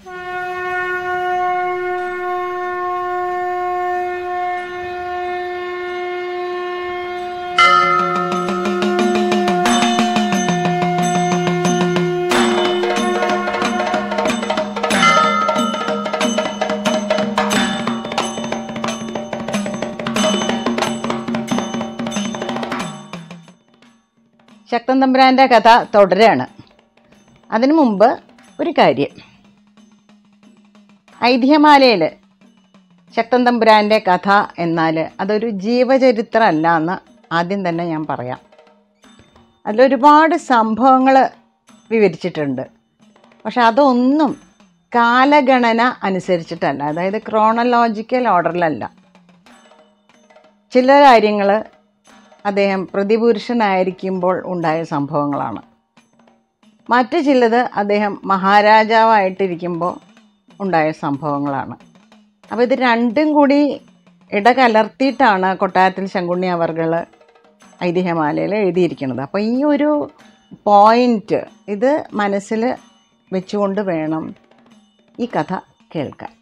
ശക്തൻ തമ്പുരാന്റെ കഥ തുടരാണ്. അതിനു മുമ്പ് ഒരു കാര്യം. ഐതിഹ്യമാലയിൽ ശക്തൻ തമ്പുരാന്റെ കഥ എന്നാൽ അതൊരു ജീവചരിത്രമല്ല എന്ന് ആദ്യം തന്നെ ഞാൻ പറയാം. അതിലൊരുപാട് സംഭവങ്ങൾ വിവരിച്ചിട്ടുണ്ട്. പക്ഷെ അതൊന്നും കാലഗണന അനുസരിച്ചിട്ടല്ല. അതായത് ക്രോണലോജിക്കൽ ഓർഡറിലല്ല. ചില കാര്യങ്ങൾ അദ്ദേഹം പ്രതിപുരുഷനായിരിക്കുമ്പോൾ ഉണ്ടായ സംഭവങ്ങളാണ്. മറ്റു ചിലത് അദ്ദേഹം മഹാരാജാവായിട്ടിരിക്കുമ്പോൾ ഉണ്ടായ സംഭവങ്ങളാണ്. അപ്പോൾ ഇത് രണ്ടും കൂടി ഇടകലർത്തിയിട്ടാണ് കൊട്ടാരത്തിൽ ശങ്കുണ്ണി അവർകൾ ഐതിഹ്യമാലയിൽ എഴുതിയിരിക്കുന്നത്. അപ്പോൾ ഈ ഒരു പോയിന്റ് ഇത് മനസ്സിൽ വെച്ചുകൊണ്ട് വേണം ഈ കഥ കേൾക്കാൻ.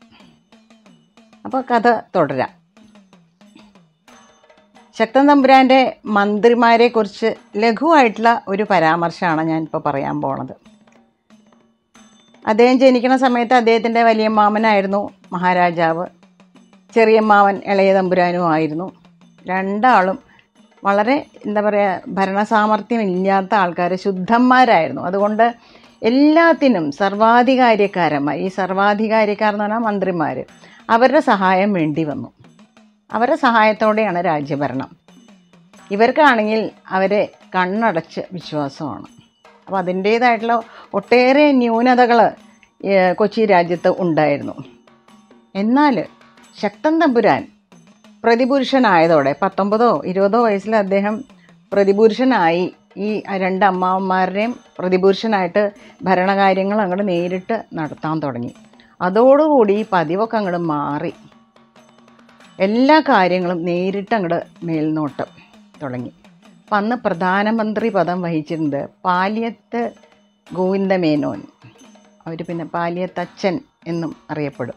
അപ്പോൾ കഥ തുടരാം. ശക്തൻ തമ്പുരാന്റെ മന്ത്രിമാരെക്കുറിച്ച് ലഘുവായിട്ടുള്ള ഒരു പരാമർശമാണ് ഞാൻ ഇപ്പോൾ പറയാൻ പോണത്. അദ്ദേഹം ജനിക്കുന്ന സമയത്ത് അദ്ദേഹത്തിന്റെ വലിയ മാമനായിരുന്നു മഹാരാജാവ്. ചെറിയ മാവൻ ഇളയ തമ്പുരാനും ആയിരുന്നു. രണ്ടാളും വളരെ എന്താ പറയുക ഭരണസാമർഥ്യം ഇല്ലാത്ത ആൾക്കാർ ശുദ്ധന്മാരായിരുന്നു. അതുകൊണ്ട് എല്ലാത്തിനും സർവാധികാരിക്കാരന്മാർ ഈ സർവാധികാരിക്കാർ എന്ന് പറഞ്ഞാൽ മന്ത്രിമാർ അവരുടെ സഹായം വേണ്ടി വന്നു. അവരുടെ സഹായത്തോടെയാണ് രാജ്യഭരണം. ഇവർക്കാണെങ്കിൽ അവരെ കണ്ണടച്ച് വിശ്വാസമാണ്. അപ്പോൾ അതിന്റേതായിട്ടുള്ള ഒട്ടേറെ ന്യൂനതകൾ കൊച്ചി രാജ്യത്ത് ഉണ്ടായിരുന്നു. എന്നാൽ ശക്തൻ തമ്പുരാൻ പ്രതിപുരുഷനായതോടെ പത്തൊമ്പതോ ഇരുപതോ വയസ്സിൽ അദ്ദേഹം പ്രതിപുരുഷനായി ഈ രണ്ട് അമ്മാവന്മാരുടെയും പ്രതിപുരുഷനായിട്ട് ഭരണകാര്യങ്ങൾ അങ്ങോട്ട് നേരിട്ട് നടത്താൻ തുടങ്ങി. അതോടുകൂടി ഈ പതിവൊക്കെ അങ്ങോട്ട് മാറി. എല്ലാ കാര്യങ്ങളും നേരിട്ട് അങ്ങോട്ട് മേൽനോട്ടം തുടങ്ങി. അന്ന് പ്രധാനമന്ത്രി പദം വഹിച്ചിട്ടുണ്ട് പാലിയത്ത് ഗോവിന്ദമേനോൻ അവർ പിന്നെ പാലിയത്തച്ഛൻ എന്നും അറിയപ്പെടും.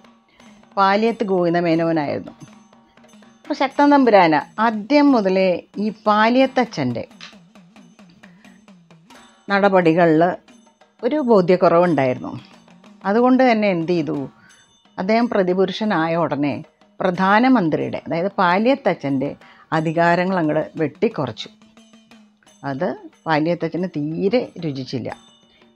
പാലിയത്ത് ഗോവിന്ദമേനോനായിരുന്നു അപ്പോൾ ശക്തൻ തമ്പുരാന ആദ്യം മുതലേ ഈ പാലിയത്തച്ഛന്റെ നടപടികളിൽ ഒരു ബോധ്യക്കുറവുണ്ടായിരുന്നു. അതുകൊണ്ട് തന്നെ എന്ത് ചെയ്തു? അദ്ദേഹം പ്രതിപുരുഷനായ ഉടനെ പ്രധാനമന്ത്രിയുടെ അതായത് പാലിയത്തച്ഛന്റെ അധികാരങ്ങൾ അങ്ങോട്ട് വെട്ടിക്കുറച്ചു. അത് പാലിയത്തച്ഛന് തീരെ രുചിച്ചില്ല.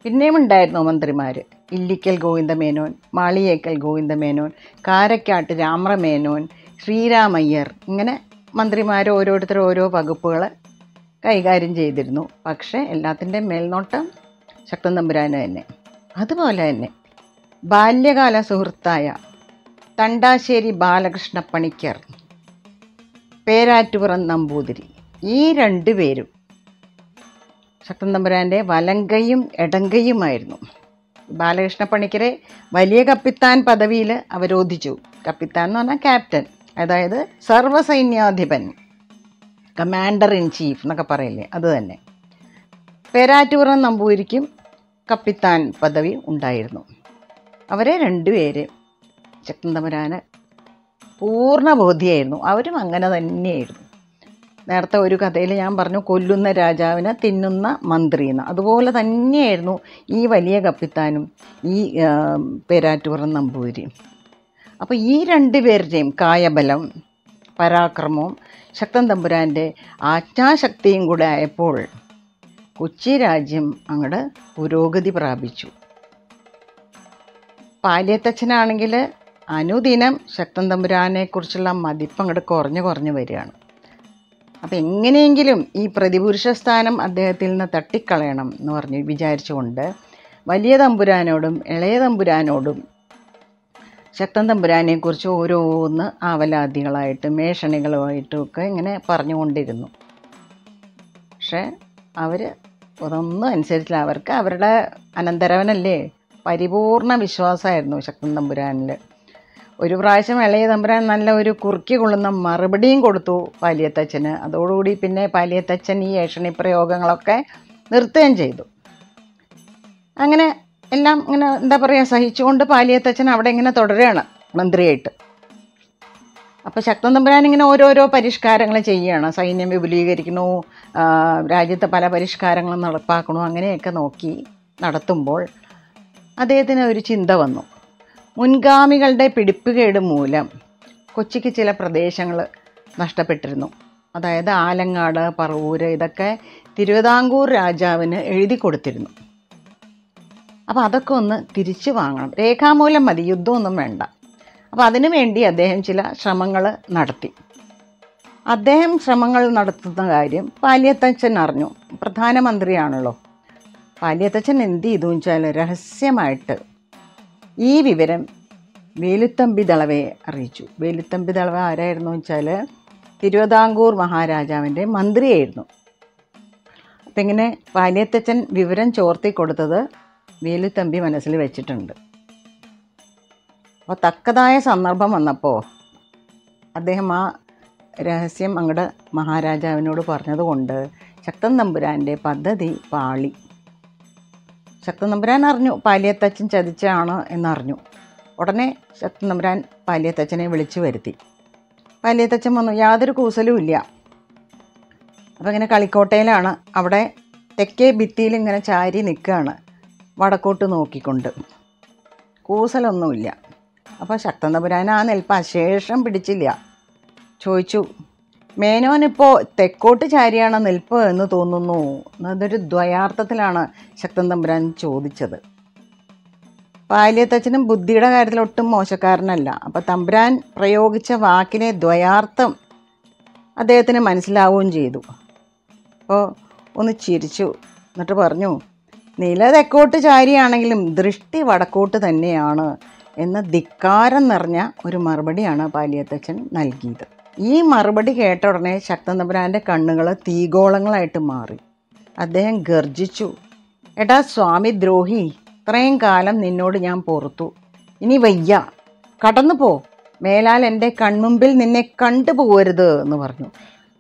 പിന്നെയും ഉണ്ടായിരുന്നു മന്ത്രിമാർ ഇല്ലിക്കൽ ഗോവിന്ദമേനോൻ മാളിയേക്കൽ ഗോവിന്ദമേനോൻ കാരക്കാട്ട് രാമ്രമേനോൻ ശ്രീരാമയ്യർ ഇങ്ങനെ മന്ത്രിമാർ ഓരോരുത്തർ ഓരോ വകുപ്പുകൾ കൈകാര്യം ചെയ്തിരുന്നു. പക്ഷേ എല്ലാത്തിന്റെ മേൽനോട്ടം ശക്തൻ തമ്പുരാന് തന്നെ. അതുപോലെ തന്നെ ബാല്യകാല സുഹൃത്തായ തണ്ടാശ്ശേരി ബാലകൃഷ്ണ പണിക്കർ പേരാറ്റുപുറം നമ്പൂതിരി ഈ രണ്ടു പേരും ശക്തൻ തമ്പുരാന്റെ വലങ്കയും എടങ്കയുമായിരുന്നു. ബാലകൃഷ്ണ പണിക്കരെ വലിയ കപ്പിത്താൻ പദവിയിൽ അവരോധിച്ചു. കപ്പിത്താൻ എന്ന് പറഞ്ഞാൽ ക്യാപ്റ്റൻ അതായത് സർവസൈന്യാധിപൻ കമാൻഡർ ഇൻ ചീഫ് എന്നൊക്കെ പറയില്ലേ അത് തന്നെ. പേരാറ്റൂറൻ നമ്പൂരിക്കും കപ്പിത്താൻ പദവി ഉണ്ടായിരുന്നു. അവരെ രണ്ടുപേര് ശക്തൻ തമ്പുരാന് പൂർണ ബോധ്യമായിരുന്നു അവരും അങ്ങനെ തന്നെയായിരുന്നു. നേരത്തെ ഒരു കഥയിൽ ഞാൻ പറഞ്ഞു കൊല്ലുന്ന രാജാവിനെ തിന്നുന്ന മന്ത്രി എന്ന്. അതുപോലെ തന്നെയായിരുന്നു ഈ വലിയ കപ്പിത്താനും ഈ പേരാറ്റുപുറം നമ്പൂതിരിയും. അപ്പോൾ ഈ രണ്ട് പേരുടെയും കായബലം പരാക്രമവും ശക്തൻ തമ്പുരാന്റെ ആജ്ഞാശക്തിയും കൂടെ ആയപ്പോൾ കൊച്ചി രാജ്യം അങ്ങോട്ട് പുരോഗതി പ്രാപിച്ചു. പാലിയത്തച്ഛനാണെങ്കിൽ അനുദിനം ശക്തൻ തമ്പുരാനെക്കുറിച്ചുള്ള മതിപ്പ് അങ്ങോട്ട് കുറഞ്ഞു കുറഞ്ഞു വരികയാണ്. അപ്പം എങ്ങനെയെങ്കിലും ഈ പ്രതിപുരുഷ സ്ഥാനം അദ്ദേഹത്തിൽ നിന്ന് തട്ടിക്കളയണം എന്ന് പറഞ്ഞ് വിചാരിച്ചുകൊണ്ട് വലിയ തമ്പുരാനോടും ഇളയ തമ്പുരാനോടും ശക്തൻ തമ്പുരാനെക്കുറിച്ച് ഓരോന്ന് ആവലാദികളായിട്ട് മേഷണികളുമായിട്ടും ഒക്കെ ഇങ്ങനെ പറഞ്ഞുകൊണ്ടിരുന്നു. പക്ഷേ അവർ അതൊന്നും അനുസരിച്ചില്ല. അവർക്ക് അവരുടെ അനന്തരവനല്ലേ? പരിപൂർണ വിശ്വാസമായിരുന്നു ശക്തൻ തമ്പുരാനിൽ ഒരു പ്രാവശ്യം ഇളയ തമ്പുരാൻ നല്ല ഒരു കുറുക്കി കൊള്ളുന്ന മറുപടിയും കൊടുത്തു പാലിയത്തച്ഛന്. അതോടുകൂടി പിന്നെ പാലിയത്തച്ഛൻ ഈ ഏഷണി പ്രയോഗങ്ങളൊക്കെ നിർത്തുകയും ചെയ്തു. അങ്ങനെ എല്ലാം ഇങ്ങനെ എന്താ പറയുക സഹിച്ചുകൊണ്ട് പാലിയത്തച്ഛൻ അവിടെ ഇങ്ങനെ തുടരുകയാണ് മന്ത്രിയായിട്ട്. അപ്പോൾ ശക്തൻ തമ്പുരാൻ ഇങ്ങനെ ഓരോരോ പരിഷ്കാരങ്ങൾ ചെയ്യുകയാണ്. സൈന്യം വിപുലീകരിക്കണു രാജ്യത്തെ പല പരിഷ്കാരങ്ങളും നടപ്പാക്കണു അങ്ങനെയൊക്കെ നോക്കി നടത്തുമ്പോൾ അദ്ദേഹത്തിന് ഒരു ചിന്ത വന്നു. മുൻഗാമികളുടെ പിടിപ്പുകേട് മൂലം കൊച്ചിക്ക് ചില പ്രദേശങ്ങൾ നഷ്ടപ്പെട്ടിരുന്നു. അതായത് ആലങ്ങാട് പറവൂര് ഇതൊക്കെ തിരുവിതാംകൂർ രാജാവിന് എഴുതി കൊടുത്തിരുന്നു. അപ്പോൾ അതൊക്കെ ഒന്ന് തിരിച്ചു വാങ്ങണം. രേഖാമൂലം മതി യുദ്ധമൊന്നും വേണ്ട. അപ്പോൾ അതിനു വേണ്ടി അദ്ദേഹം ചില ശ്രമങ്ങൾ നടത്തി. അദ്ദേഹം ശ്രമങ്ങൾ നടത്തുന്ന കാര്യം പാലിയത്തച്ഛൻ അറിഞ്ഞു. പ്രധാനമന്ത്രിയാണല്ലോ. പാലിയത്തച്ഛൻ എന്ത് ചെയ്തു വെച്ചാൽ രഹസ്യമായിട്ട് ഈ വിവരം വേലുത്തമ്പി ദളവയെ അറിയിച്ചു. വേലുത്തമ്പി ദളവ ആരായിരുന്നു വെച്ചാൽ തിരുവിതാംകൂർ മഹാരാജാവിന്റെ മന്ത്രിയായിരുന്നു. അപ്പം ഇങ്ങനെ പാലിയത്തച്ഛൻ വിവരം ചോർത്തി കൊടുത്തത് വേലുത്തമ്പി മനസ്സിൽ വെച്ചിട്ടുണ്ട്. അപ്പോൾ തക്കതായ സന്ദർഭം വന്നപ്പോൾ അദ്ദേഹം ആ രഹസ്യം അങ്ങോട്ട് മഹാരാജാവിനോട് പറഞ്ഞതുകൊണ്ട് ശക്തൻ തമ്പുരാന്റെ പദ്ധതി പാളി. ശക്തൻ നമ്പുരാൻ അറിഞ്ഞു പാലിയത്തച്ഛൻ ചതിച്ചാണ് എന്നറിഞ്ഞു. ഉടനെ ശക്തൻ നമ്പുരാൻ പാലിയത്തച്ഛനെ വിളിച്ചു വരുത്തി. പാലിയത്തച്ഛൻ വന്നു യാതൊരു കൂസലും ഇല്ല. അപ്പോൾ ഇങ്ങനെ കളിക്കോട്ടയിലാണ്. അവിടെ തെക്കേ ഭിത്തിയിൽ ഇങ്ങനെ ചാരി നിൽക്കുകയാണ് വടക്കോട്ട് നോക്കിക്കൊണ്ട്. കൂസലൊന്നുമില്ല. അപ്പോൾ ശക്തൻ നമ്പുരാൻ ആ നെൽപ്പ് അശേഷം പിടിച്ചില്ല. ചോദിച്ചു മേനോനിപ്പോൾ തെക്കോട്ട് ചാരിയാണ് നിൽപ്പ് എന്ന് തോന്നുന്നു. അതൊരു ദ്വയാർത്ഥത്തിലാണ് ശക്തൻ തമ്പുരാൻ ചോദിച്ചത്. പാലിയത്തച്ഛനും ബുദ്ധിയുടെ കാര്യത്തിൽ ഒട്ടും മോശക്കാരനല്ല. അപ്പോൾ തമ്പുരാൻ പ്രയോഗിച്ച വാക്കിലെ ദ്വയാർത്ഥം അദ്ദേഹത്തിന് മനസ്സിലാവുകയും ചെയ്തു. അപ്പോൾ ഒന്ന് ചിരിച്ചു. എന്നിട്ട് പറഞ്ഞു നില തെക്കോട്ട് ചാരിയാണെങ്കിലും ദൃഷ്ടി വടക്കോട്ട് തന്നെയാണ് എന്ന ധിക്കാരം നിറഞ്ഞ ഒരു മറുപടിയാണ് പാലിയത്തച്ഛൻ നൽകിയത്. ഈ മറുപടി കേട്ട ഉടനെ ശക്തൻ തമ്പുരാന്റെ കണ്ണുകൾ തീഗോളങ്ങളായിട്ട് മാറി. അദ്ദേഹം ഗർജിച്ചു എടാ സ്വാമി ദ്രോഹി ഇത്രയും കാലം നിന്നോട് ഞാൻ പൊറത്തു. ഇനി വയ്യ. കടന്നു പോ. മേലാൽ എന്റെ കൺമുമ്പിൽ നിന്നെ കണ്ടുപോകരുത് എന്ന് പറഞ്ഞു.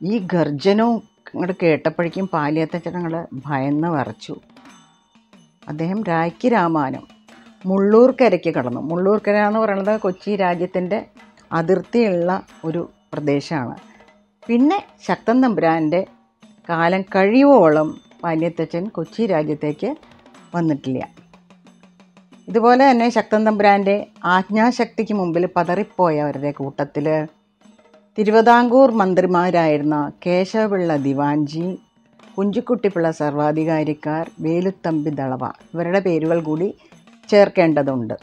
ഈ ഗർജനവും ഇങ്ങോട്ട് കേട്ടപ്പോഴേക്കും പാലിയത്തച്ഛനങ്ങൾ ഭയന്ന് വരച്ചു അദ്ദേഹം രായ്ക്ക് രാമാനം മുള്ളൂർക്കരയ്ക്ക് കടന്നു. മുള്ളൂർക്കര എന്ന് പറയുന്നത് കൊച്ചി രാജ്യത്തിന്റെ അതിർത്തിയുള്ള ഒരു പ്രദേശമാണ്. പിന്നെ ശക്തൻ തമ്പുരാന്റെ കാലം കഴിയുവോളം പാലിയത്തച്ഛൻ കൊച്ചി രാജ്യത്തേക്ക് വന്നിട്ടില്ല. ഇതുപോലെ തന്നെ ശക്തൻ തമ്പുരാന്റെ ആജ്ഞാശക്തിക്ക് മുമ്പിൽ പതറിപ്പോയവരുടെ കൂട്ടത്തിൽ തിരുവിതാംകൂർ മന്ത്രിമാരായിരുന്ന കേശവപിള്ള ദിവാൻജി കുഞ്ചിക്കുട്ടിപ്പിള്ള സർവാധികാരിക്കാർ വേലുത്തമ്പി ദളവ ഇവരുടെ പേരുകൾ കൂടി ചേർക്കേണ്ടതുണ്ട്.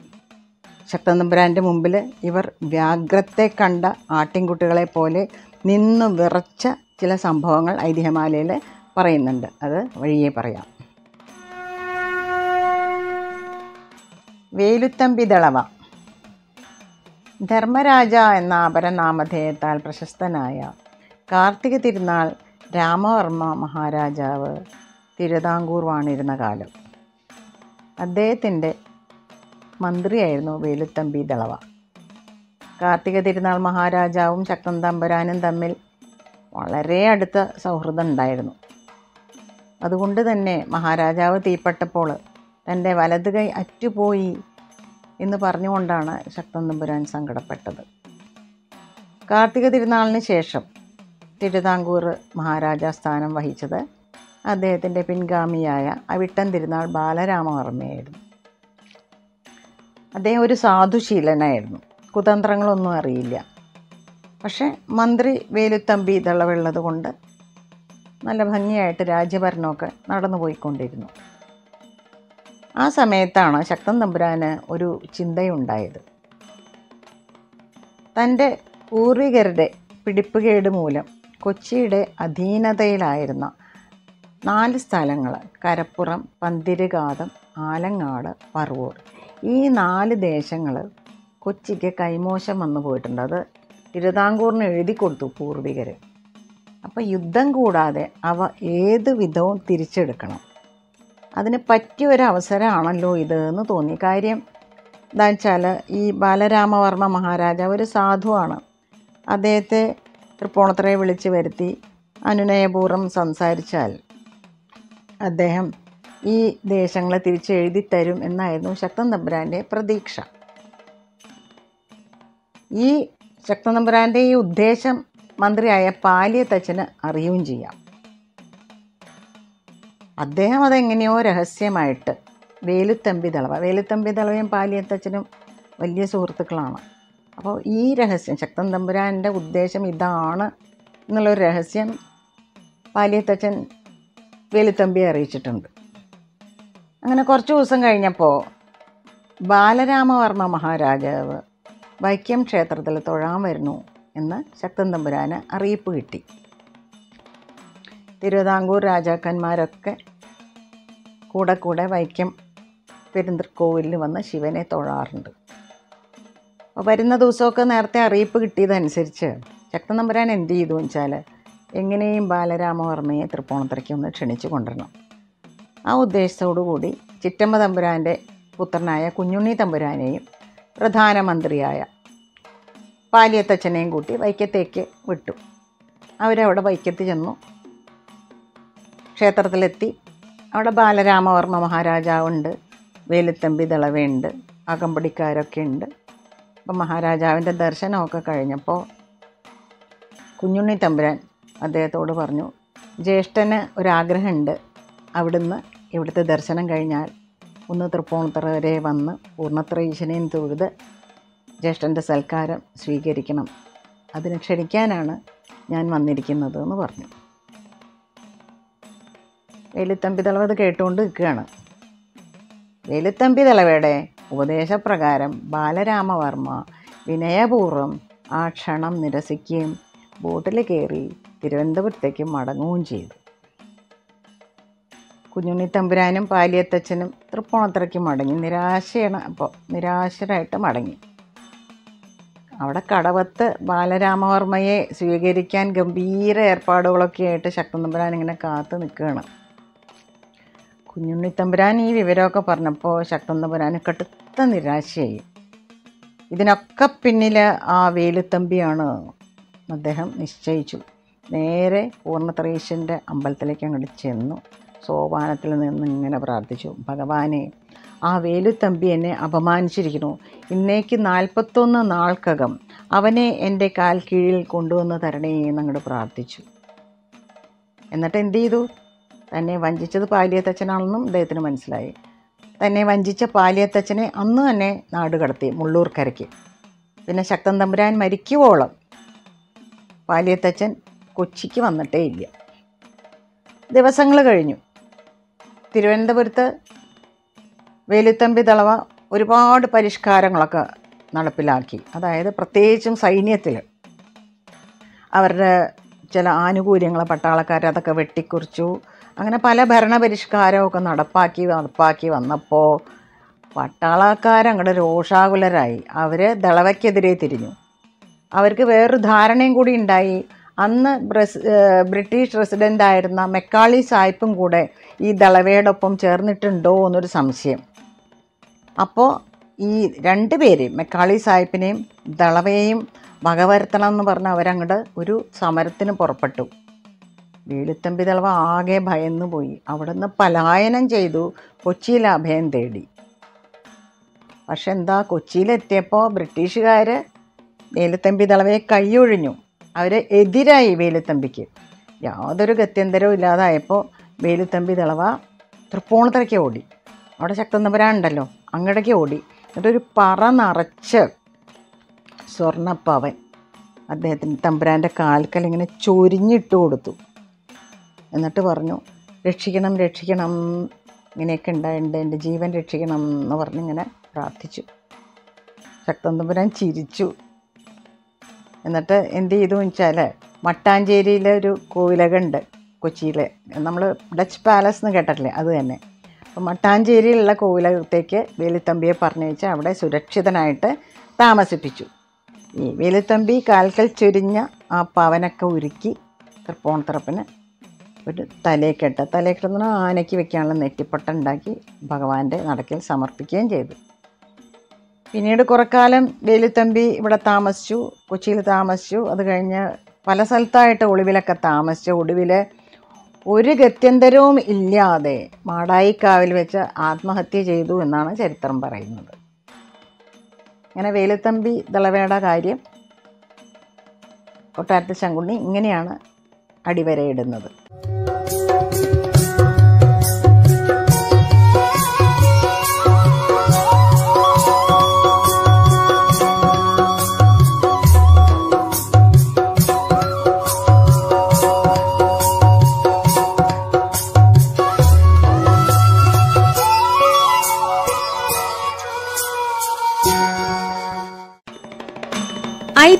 ശക്തൻ തമ്പുരാന്റെ മുമ്പിൽ ഇവർ വ്യാഗ്രത്തെ കണ്ട ആട്ടിൻകുട്ടികളെ പോലെ നിന്ന് വിറച്ച ചില സംഭവങ്ങൾ ഐതിഹ്യമാലയിൽ പറയുന്നുണ്ട്. അത് വഴിയെ പറയാം. വേലുത്തമ്പി ദളവ. ധർമ്മരാജ എന്ന അപരനാമധേയത്താൽ പ്രശസ്തനായ കാർത്തിക തിരുനാൾ രാമവർമ്മ മഹാരാജാവ് തിരുവിതാംകൂർ വാണിരുന്ന കാലം. അദ്ദേഹത്തിന്റെ മന്ത്രിയായിരുന്നു വേലുത്തമ്പി ദളവ. കാർത്തിക തിരുനാൾ മഹാരാജാവും ശക്തൻ തമ്പുരാനും തമ്മിൽ വളരെ അടുത്ത സൗഹൃദം ഉണ്ടായിരുന്നു. അതുകൊണ്ട് തന്നെ മഹാരാജാവ് തീപ്പെട്ടപ്പോൾ തന്റെ വലത് കൈ അറ്റുപോയി എന്ന് പറഞ്ഞുകൊണ്ടാണ് ശക്തൻ തമ്പുരാൻ സങ്കടപ്പെട്ടത്. കാർത്തിക തിരുനാളിന് ശേഷം തിരുവിതാംകൂർ മഹാരാജാ സ്ഥാനം വഹിച്ചത് അദ്ദേഹത്തിന്റെ പിൻഗാമിയായ അവിട്ടൻ തിരുനാൾ ബാലരാമവർമ്മയായിരുന്നു. അദ്ദേഹം ഒരു സാധുശീലനായിരുന്നു. കുതന്ത്രങ്ങളൊന്നും അറിയില്ല. പക്ഷേ മന്ത്രി വേലുത്തമ്പി ഇതളവുള്ളത് കൊണ്ട് നല്ല ഭംഗിയായിട്ട് രാജ്യഭരണമൊക്കെ നടന്നു പോയിക്കൊണ്ടിരുന്നു. ആ സമയത്താണ് ശക്തൻ തമ്പുരാന് ഒരു ചിന്തയുണ്ടായത്. തന്റെ പൂർവികരുടെ പിടിപ്പുകേട് മൂലം കൊച്ചിയുടെ അധീനതയിലായിരുന്ന നാല് സ്ഥലങ്ങൾ കരപ്പുറം പന്തിരുകാതം ആലങ്ങാട് പറവൂർ. ഈ നാല് ദേശങ്ങൾ കൊച്ചിക്ക് കൈമോശം വന്നു പോയിട്ടുണ്ട്. അത് തിരുവിതാംകൂറിന് എഴുതി കൊടുത്തു പൂർവികർ അപ്പോൾ യുദ്ധം കൂടാതെ അവ ഏത് വിധവും തിരിച്ചെടുക്കണം. അതിന് പറ്റിയ ഒരു അവസരമാണല്ലോ ഇത് എന്ന് തോന്നി. കാര്യം എന്താ വെച്ചാൽ ഈ ബാലരാമവർമ്മ മഹാരാജാവ് ഒരു സാധുവാണ്. അദ്ദേഹത്തെ തൃപ്പൂണിത്തറയെ വിളിച്ച് വരുത്തി അനുനയപൂർവം സംസാരിച്ചാൽ അദ്ദേഹം ഈ ദേശങ്ങളെ തിരിച്ചെഴുതി തരും എന്നായിരുന്നു ശക്തൻ തമ്പുരാന്റെ പ്രതീക്ഷ. ഈ ശക്തൻ തമ്പുരാന്റെ ഈ ഉദ്ദേശം മന്ത്രിയായ പാലിയത്തച്ഛന് അറിയുകയും ചെയ്യാം. അദ്ദേഹം അതെങ്ങനെയോ രഹസ്യമായിട്ട് വേലുത്തമ്പി ദളവ വേലുത്തമ്പി ദളവയും പാലിയത്തച്ഛനും വലിയ സുഹൃത്തുക്കളാണ്. അപ്പോൾ ഈ രഹസ്യം ശക്തൻ തമ്പുരാന്റെ ഉദ്ദേശം ഇതാണ് എന്നുള്ളൊരു രഹസ്യം പാലിയത്തച്ഛൻ വേലുത്തമ്പിയെ അറിയിച്ചിട്ടുണ്ട്. അങ്ങനെ കുറച്ച് ദിവസം കഴിഞ്ഞപ്പോൾ ബാലരാമവർമ്മ മഹാരാജാവ് വൈക്കം ക്ഷേത്രത്തിൽ തൊഴാൻ വരുന്നു എന്ന് ശക്തൻ തമ്പുരാന് അറിയിപ്പ് കിട്ടി. തിരുവിതാംകൂർ രാജാക്കന്മാരൊക്കെ കൂടെ കൂടെ വൈക്കം പെരുന്തൃക്കോവിലിൽ വന്ന് ശിവനെ തൊഴാറുണ്ട്. അപ്പോൾ വരുന്ന ദിവസമൊക്കെ നേരത്തെ അറിയിപ്പ് കിട്ടിയതനുസരിച്ച് ശക്തൻ തമ്പുരാൻ എന്ത് ചെയ്തു വെച്ചാൽ എങ്ങനെയും ബാലരാമവർമ്മയെ തൃപ്പൂണിത്തറയ്ക്ക് ഒന്ന് ക്ഷണിച്ചു കൊണ്ടുവരണം. ആ ഉദ്ദേശത്തോടു കൂടി ചിറ്റമ്മ തമ്പുരാന്റെ പുത്രനായ കുഞ്ഞുണ്ണി തമ്പുരാനെയും പ്രധാനമന്ത്രിയായ പാലിയത്തച്ഛനെയും കൂട്ടി വൈക്കത്തേക്ക് വിട്ടു. അവരവിടെ വൈക്കത്ത് ചെന്നു. ക്ഷേത്രത്തിലെത്തി. അവിടെ ബാലരാമവർമ്മ മഹാരാജാവുണ്ട്. വേലുത്തമ്പി ദളവയുണ്ട്. അകമ്പടിക്കാരൊക്കെ ഉണ്ട് അപ്പം മഹാരാജാവിന്റെ ദർശനമൊക്കെ കഴിഞ്ഞപ്പോൾ കുഞ്ഞുണ്ണി തമ്പുരാൻ അദ്ദേഹത്തോട് പറഞ്ഞു ജ്യേഷ്ഠന് ഒരാഗ്രഹമുണ്ട്. അവിടുന്ന് ഇവിടുത്തെ ദർശനം കഴിഞ്ഞാൽ ഒന്ന് തൃപ്പൂണിത്തറ വരെ വന്ന് പൂർണത്ര ഈശനെയും തൊഴുത് ജ്യേഷ്ഠന്റെ സൽക്കാരം സ്വീകരിക്കണം. അതിന് ക്ഷണിക്കാനാണ് ഞാൻ വന്നിരിക്കുന്നത് എന്ന് പറഞ്ഞു. വേലുത്തമ്പി തളവ് അത് കേട്ടുകൊണ്ട് നിൽക്കുകയാണ്. വേലുത്തമ്പി തളവയുടെ ഉപദേശപ്രകാരം ബാലരാമവർമ്മ വിനയപൂർവം ആ ക്ഷണം നിരസിക്കുകയും ബോട്ടിൽ കയറി തിരുവനന്തപുരത്തേക്ക് മടങ്ങുകയും ചെയ്തു. കുഞ്ഞുണ്ണി തമ്പുരാനും പാലിയത്തച്ഛനും തൃപ്പൂണിത്തറയ്ക്ക് മടങ്ങി. നിരാശയാണ് അപ്പോൾ നിരാശരായിട്ട് മടങ്ങി. അവിടെ കടവത്ത് ബാലരാമവർമ്മയെ സ്വീകരിക്കാൻ ഗംഭീര ഏർപ്പാടുകളൊക്കെ ആയിട്ട് ശക്തൻ തമ്പുരാൻ ഇങ്ങനെ കാത്തു നിൽക്കുകയാണ്. കുഞ്ഞുണ്ണി തമ്പുരാൻ ഈ വിവരമൊക്കെ പറഞ്ഞപ്പോൾ ശക്തൻ തമ്പുരാൻ കടുത്ത നിരാശയായി. ഇതിനൊക്കെ പിന്നിൽ ആ വേലുത്തമ്പിയാണ് അദ്ദേഹം നിശ്ചയിച്ചു. നേരെ പൂർണത്രയീശന്റെ അമ്പലത്തിലേക്ക് അങ്ങോട്ട് ചെന്നു. സോപാനത്തിൽ നിന്ന് ഇങ്ങനെ പ്രാർത്ഥിച്ചു. ഭഗവാനെ ആ വേലുത്തമ്പി എന്നെ അപമാനിച്ചിരിക്കുന്നു. ഇന്നേക്ക് നാൽപ്പത്തൊന്ന് നാൾക്കകം അവനെ എന്റെ കാൽ കീഴിൽ കൊണ്ടുവന്ന് തരണേ എന്നങ്ങോട്ട് പ്രാർത്ഥിച്ചു. എന്നിട്ട് എന്ത് ചെയ്തു? തന്നെ വഞ്ചിച്ചത് പാലിയത്തച്ഛനാണെന്നും അദ്ദേഹത്തിന് മനസ്സിലായി. തന്നെ വഞ്ചിച്ച പാലിയത്തച്ഛനെ അന്ന് തന്നെ നാട് കടത്തി മുള്ളൂർക്കരയ്ക്ക് പിന്നെ ശക്തൻ തമ്പുരാൻ മരിക്കുവോളം പാലിയത്തച്ഛൻ കൊച്ചിക്ക് വന്നിട്ടേ ഇല്ല. ദിവസങ്ങൾ കഴിഞ്ഞു. തിരുവനന്തപുരത്ത് വേലുത്തമ്പി തളവ ഒരുപാട് പരിഷ്കാരങ്ങളൊക്കെ നടപ്പിലാക്കി. അതായത് പ്രത്യേകിച്ചും സൈന്യത്തിൽ അവരുടെ ചില ആനുകൂല്യങ്ങൾ പട്ടാളക്കാർ അതൊക്കെ വെട്ടിക്കുറിച്ചു. അങ്ങനെ പല ഭരണ പരിഷ്കാരമൊക്കെ നടപ്പാക്കി നടപ്പാക്കി വന്നപ്പോൾ പട്ടാളക്കാരങ്ങളുടെ രോഷാകുലരായി. അവർ ദളവയ്ക്കെതിരെ തിരിഞ്ഞു. അവർക്ക് വേറൊരു ധാരണയും കൂടി ഉണ്ടായി. അന്ന് ബ്രിട്ടീഷ് റെസിഡന്റ് ആയിരുന്ന മെക്കാളി സായിപ്പും കൂടെ ഈ ദളവയോടൊപ്പം ചേർന്നിട്ടുണ്ടോ എന്നൊരു സംശയം. അപ്പോൾ ഈ രണ്ട് പേര് മെക്കാളി സായിപ്പിനെയും ദളവയെയും വകവരുത്തണം എന്ന് പറഞ്ഞ് അവരങ്ങോട്ട് ഒരു സമരത്തിന് പുറപ്പെട്ടു. വേലുത്തമ്പി ദളവ ആകെ ഭയന്നു പോയി. അവിടുന്ന് പലായനം ചെയ്തു കൊച്ചിയിൽ അഭയം തേടി. പക്ഷെ എന്താ കൊച്ചിയിലെത്തിയപ്പോൾ ബ്രിട്ടീഷുകാർ വേലുത്തമ്പി ദളവയെ കൈയൊഴിഞ്ഞു. അവർ എതിരായി വേലുത്തമ്പിക്ക്. യാതൊരു ഗത്യന്തരവും ഇല്ലാതായപ്പോൾ വേലുത്തമ്പി തിളവ തൃപ്പൂണിത്തറയ്ക്ക് ഓടി. അവിടെ ശക്തൻ തമ്പുരാൻ ഉണ്ടല്ലോ അങ്ങടേക്ക് ഓടി. എന്നിട്ടൊരു പറ നിറച്ച് സ്വർണപ്പവൻ അദ്ദേഹത്തിന് തമ്പുരാന്റെ കാൽക്കൽ ഇങ്ങനെ ചൊരിഞ്ഞിട്ട് കൊടുത്തു. എന്നിട്ട് പറഞ്ഞു രക്ഷിക്കണം രക്ഷിക്കണം ഇങ്ങനെയൊക്കെ ഉണ്ടായിട്ടുണ്ട് എന്റെ ജീവൻ രക്ഷിക്കണം എന്ന് പറഞ്ഞിങ്ങനെ പ്രാർത്ഥിച്ചു. ശക്തൻ തമ്പുരാൻ ചിരിച്ചു. എന്നിട്ട് എന്ത് ചെയ്തു വെച്ചാൽ മട്ടാഞ്ചേരിയിലെ ഒരു കോവിലകുണ്ട് കൊച്ചിയിലെ. നമ്മൾ ഡച്ച് പാലസ് എന്ന് കേട്ടിട്ടില്ലേ? അത് തന്നെ. അപ്പോൾ മട്ടാഞ്ചേരിയിലുള്ള കോവിലകത്തേക്ക് വേലിത്തമ്പിയെ പറഞ്ഞു വെച്ചാൽ അവിടെ സുരക്ഷിതനായിട്ട് താമസിപ്പിച്ചു. ഈ വേലിത്തമ്പി കാൽക്കൽ ചൊരിഞ്ഞ ആ പവനൊക്കെ ഉരുക്കി തൃപ്പൂണിത്തറപ്പിന് ഒരു തലയെക്കെട്ട് തലയെക്കെട്ടെന്ന് ആനയ്ക്ക് വെക്കാനുള്ള നെറ്റിപ്പട്ട ഉണ്ടാക്കി ഭഗവാന്റെ നടക്കിൽ സമർപ്പിക്കുകയും ചെയ്തു. പിന്നീട് കുറക്കാലം വേലുത്തമ്പി ഇവിടെ താമസിച്ചു കൊച്ചിയിൽ താമസിച്ചു. അത് കഴിഞ്ഞ് പല സ്ഥലത്തായിട്ട് ഒളിവിലൊക്കെ താമസിച്ചു. ഒടുവിൽ ഒരു ഗത്യന്തരവും ഇല്ലാതെ മാടായിക്കാവിൽ വെച്ച് ആത്മഹത്യ ചെയ്തു എന്നാണ് ചരിത്രം പറയുന്നത്. അങ്ങനെ വേലുത്തമ്പി ദളവയുടെ കാര്യം കൊട്ടാരത്തിൽ ശങ്കുണ്ണി ഇങ്ങനെയാണ് അടിവരയിടുന്നത്.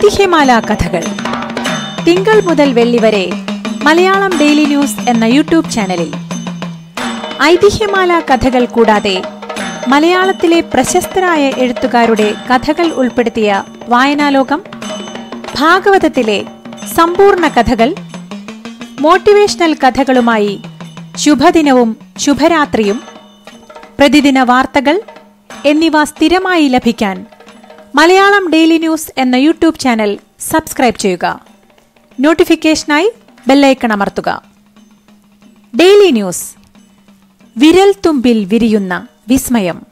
ഐതിഹ്യമാല കഥകൾ. തിങ്കൾ മുതൽ വെള്ളി വരെ മലയാളം ഡെയിലി ന്യൂസ് എന്ന യൂട്യൂബ് ചാനലിൽ. ഐതിഹ്യമാല കഥകൾ കൂടാതെ മലയാളത്തിലെ പ്രശസ്തരായ എഴുത്തുകാരുടെ കഥകൾ ഉൾപ്പെടുത്തിയ വായനാലോകം ഭാഗവതത്തിലെ സമ്പൂർണ കഥകൾ മോട്ടിവേഷണൽ കഥകളുമായി ശുഭദിനവും ശുഭരാത്രിയും പ്രതിദിന വാർത്തകൾ എന്നിവ സ്ഥിരമായി ലഭിക്കാൻ മലയാളം ഡെയിലി ന്യൂസ് എന്ന യൂട്യൂബ് ചാനൽ സബ്സ്ക്രൈബ് ചെയ്യുക. നോട്ടിഫിക്കേഷനായി ബെല്ലൈക്കൺ അമർത്തുക. Daily news. വിരൽ തുമ്പിൽ വിരിയുന്ന വിസ്മയം.